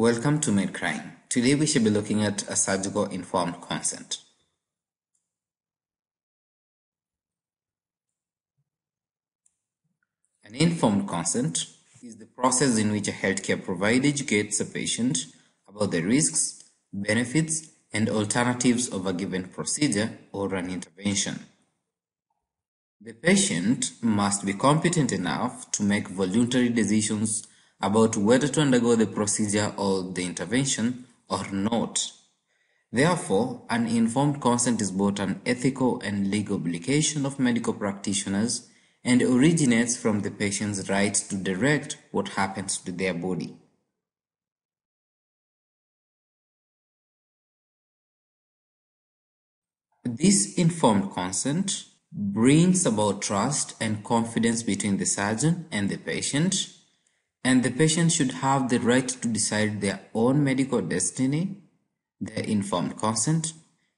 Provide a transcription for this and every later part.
Welcome to Medcrine. Today we shall be looking at a surgical informed consent. An informed consent is the process in which a healthcare provider educates a patient about the risks, benefits, and alternatives of a given procedure or an intervention. The patient must be competent enough to make voluntary decisions about whether to undergo the procedure or the intervention or not. Therefore, an informed consent is both an ethical and legal obligation of medical practitioners and originates from the patient's right to direct what happens to their body. This informed consent brings about trust and confidence between the surgeon and the patient and the patient should have the right to decide their own medical destiny, their informed consent,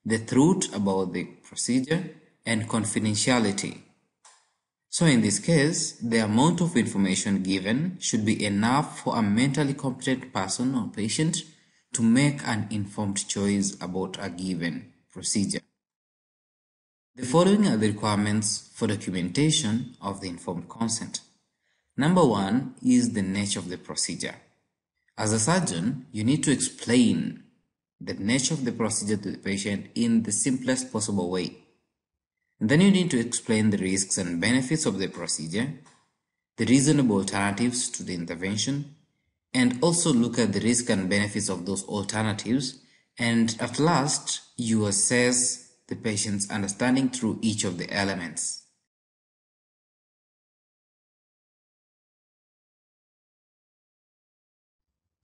the truth about the procedure, and confidentiality. So in this case, the amount of information given should be enough for a mentally competent person or patient to make an informed choice about a given procedure. The following are the requirements for documentation of the informed consent. Number one is the nature of the procedure. As a surgeon, you need to explain the nature of the procedure to the patient in the simplest possible way. And then you need to explain the risks and benefits of the procedure, the reasonable alternatives to the intervention, and also look at the risk and benefits of those alternatives. And at last, you assess the patient's understanding through each of the elements.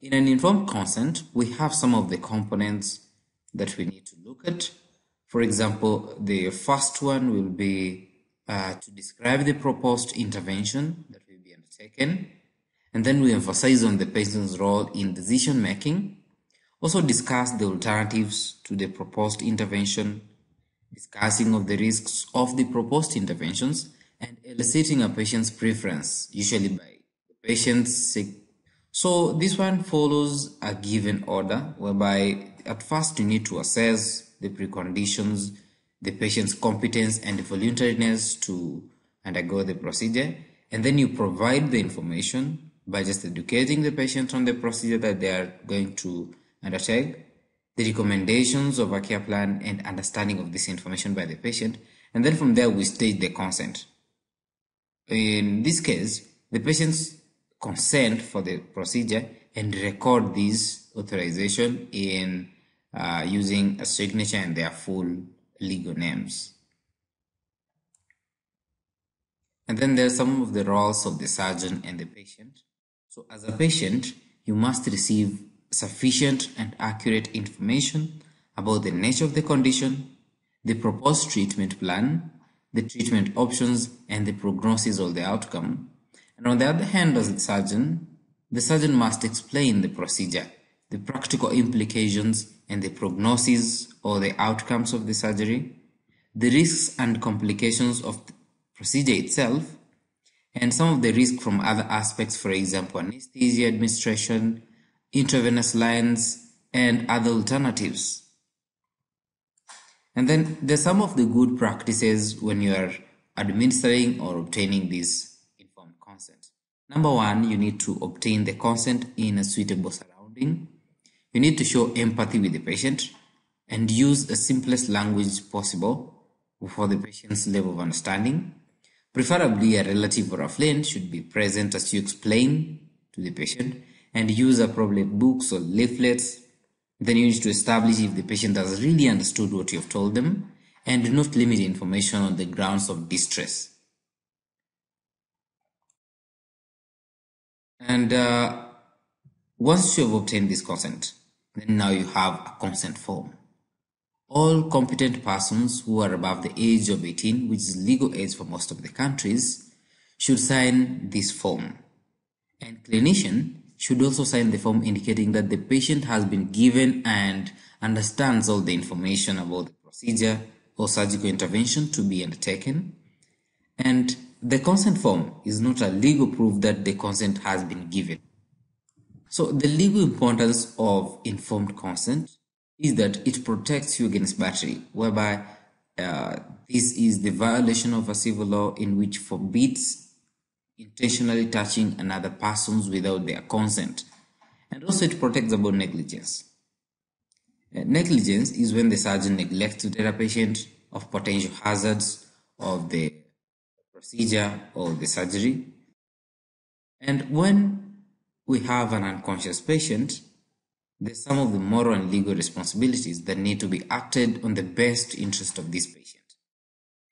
In an informed consent, we have some of the components that we need to look at. For example, the first one will be uh, to describe the proposed intervention that will be undertaken. And then we emphasize on the patient's role in decision making. Also discuss the alternatives to the proposed intervention, discussing of the risks of the proposed interventions, and eliciting a patient's preference, usually by the patient's so this one follows a given order whereby at first you need to assess the preconditions, the patient's competence and voluntariness to undergo the procedure and then you provide the information by just educating the patient on the procedure that they are going to undertake, the recommendations of a care plan and understanding of this information by the patient and then from there we state the consent. In this case, the patient's consent for the procedure and record this authorization in uh, using a signature and their full legal names. And then there are some of the roles of the surgeon and the patient. So as a patient, you must receive sufficient and accurate information about the nature of the condition, the proposed treatment plan, the treatment options, and the prognosis of the outcome and on the other hand, as the surgeon, the surgeon must explain the procedure, the practical implications and the prognosis or the outcomes of the surgery, the risks and complications of the procedure itself, and some of the risk from other aspects, for example, anesthesia administration, intravenous lines, and other alternatives. And then there's some of the good practices when you are administering or obtaining these. Number one, you need to obtain the consent in a suitable surrounding. You need to show empathy with the patient and use the simplest language possible for the patient's level of understanding. Preferably, a relative or a friend should be present as you explain to the patient and use appropriate books or leaflets. Then you need to establish if the patient has really understood what you have told them and do not limit information on the grounds of distress. And uh, once you have obtained this consent, then now you have a consent form. All competent persons who are above the age of 18, which is legal age for most of the countries, should sign this form. And clinician should also sign the form indicating that the patient has been given and understands all the information about the procedure or surgical intervention to be undertaken. And the consent form is not a legal proof that the consent has been given. So the legal importance of informed consent is that it protects you against battery, whereby uh, this is the violation of a civil law in which forbids intentionally touching another persons without their consent. And also it protects about negligence. Uh, negligence is when the surgeon neglects to tell a patient of potential hazards of the procedure or the surgery. And when we have an unconscious patient, there's some of the moral and legal responsibilities that need to be acted on the best interest of this patient.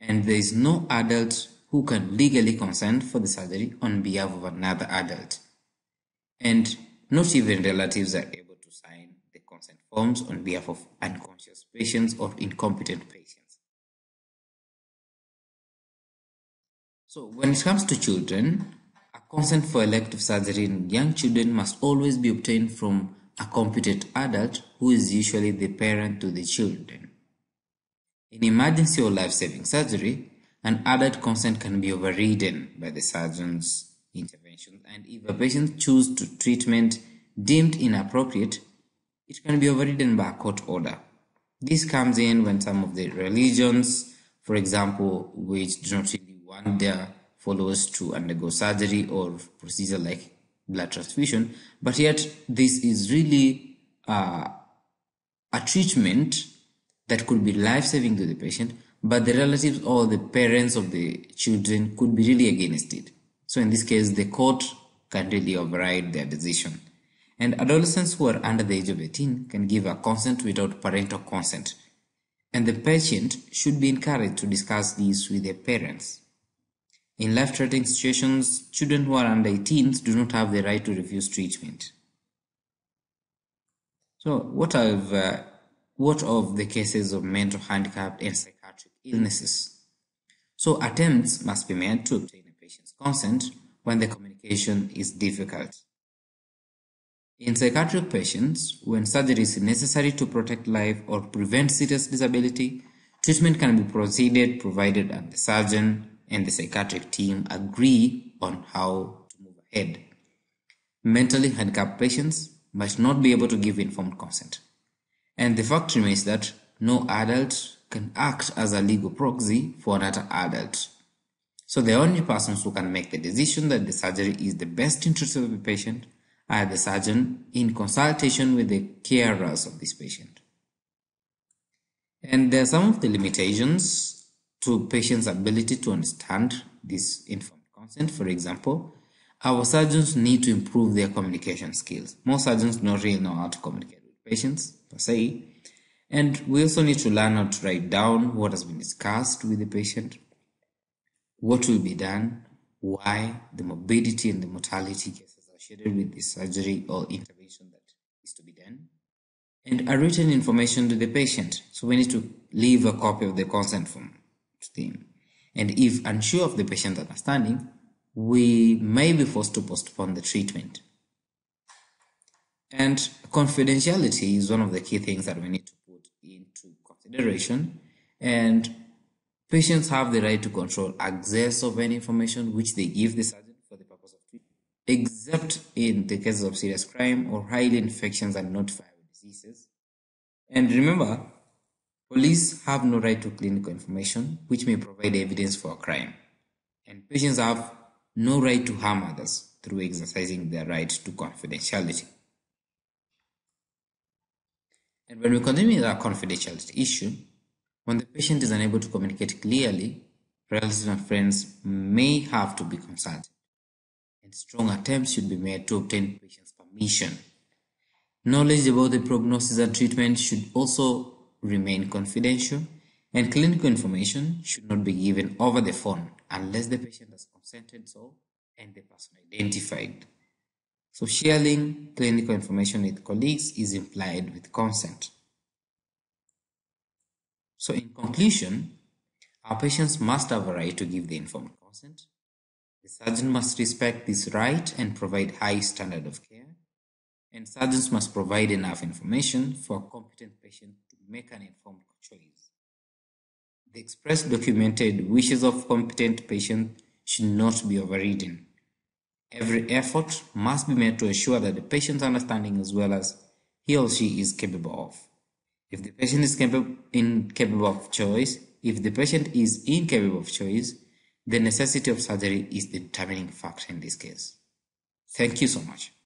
And there is no adult who can legally consent for the surgery on behalf of another adult. And not even relatives are able to sign the consent forms on behalf of unconscious patients or incompetent patients. So when it comes to children, a consent for elective surgery in young children must always be obtained from a competent adult who is usually the parent to the children. In emergency or life-saving surgery, an adult consent can be overridden by the surgeon's intervention and if a patient chooses to treatment deemed inappropriate, it can be overridden by a court order. This comes in when some of the religions, for example, which do not want their followers to undergo surgery or procedure like blood transfusion, but yet this is really uh, a treatment that could be life-saving to the patient, but the relatives or the parents of the children could be really against it. So in this case, the court can really override their decision. And adolescents who are under the age of 18 can give a consent without parental consent. And the patient should be encouraged to discuss this with their parents. In life-threatening situations, children who are under 18 do not have the right to refuse treatment. So what of, uh, what of the cases of mental handicap and psychiatric illnesses? So attempts must be made to obtain a patient's consent when the communication is difficult. In psychiatric patients, when surgery is necessary to protect life or prevent serious disability, treatment can be proceeded provided that the surgeon and the psychiatric team agree on how to move ahead. Mentally handicapped patients must not be able to give informed consent. And the fact remains that no adult can act as a legal proxy for another adult. So the only persons who can make the decision that the surgery is the best interest of the patient are the surgeon in consultation with the carers of this patient. And there are some of the limitations to patient's ability to understand this informed consent. For example, our surgeons need to improve their communication skills. Most surgeons don't really know how to communicate with patients per se. And we also need to learn how to write down what has been discussed with the patient, what will be done, why, the morbidity and the mortality cases associated with the surgery or intervention that is to be done, and a written information to the patient. So we need to leave a copy of the consent form thing. And if unsure of the patient's understanding, we may be forced to postpone the treatment. And confidentiality is one of the key things that we need to put into consideration. And patients have the right to control access of any information which they give the surgeon for the purpose of treatment, except in the cases of serious crime or highly infections and notifiable diseases. And remember, Police have no right to clinical information which may provide evidence for a crime, and patients have no right to harm others through exercising their right to confidentiality. And when we continue with our confidentiality issue, when the patient is unable to communicate clearly, relatives and friends may have to be consulted, and strong attempts should be made to obtain patient's permission. Knowledge about the prognosis and treatment should also remain confidential, and clinical information should not be given over the phone unless the patient has consented so and the person identified. So sharing clinical information with colleagues is implied with consent. So in conclusion, our patients must have a right to give the informed consent. The surgeon must respect this right and provide high standard of care. And surgeons must provide enough information for a competent patient make an informed choice. The express documented wishes of competent patients should not be overridden. Every effort must be made to ensure that the patient's understanding as well as he or she is capable of. If the patient is capable, incapable of choice, if the patient is incapable of choice, the necessity of surgery is the determining factor in this case. Thank you so much.